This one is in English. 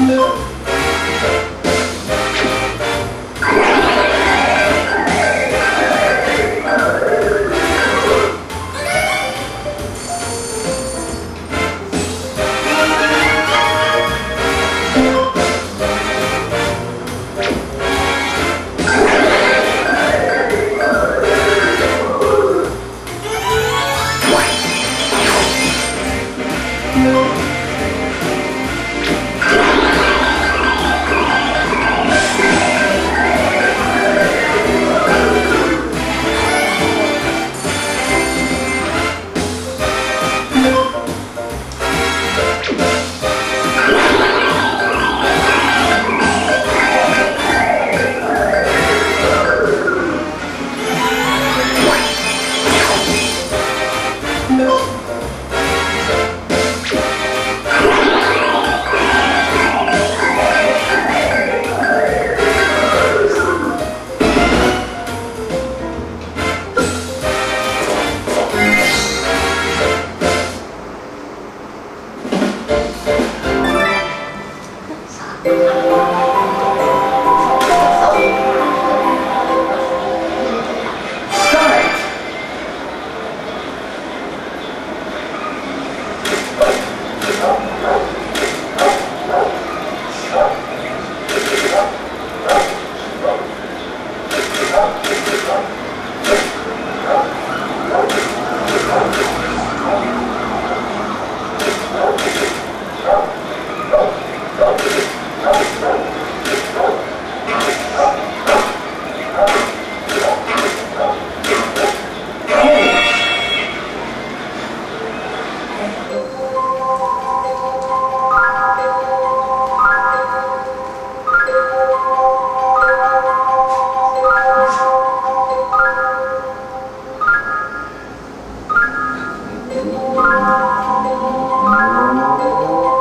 Yeah. Thank